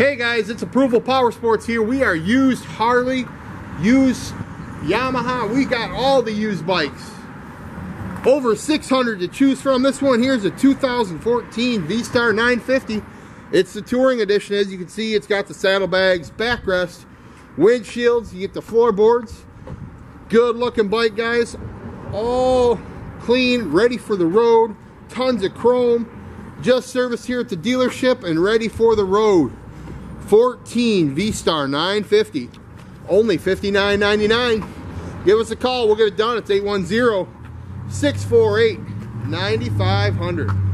Hey guys, it's Approval Power Sports here. We are used Harley, used Yamaha. We got all the used bikes. Over 600 to choose from. This one here is a 2014 V-Star 950. It's the touring edition. As you can see, it's got the saddlebags, backrest, windshields. You get the floorboards. Good looking bike, guys. All clean, ready for the road. Tons of chrome. Just serviced here at the dealership and ready for the road. 14 V-Star 950. Only $59.99. Give us a call. We'll get it done. It's 810 648 9500.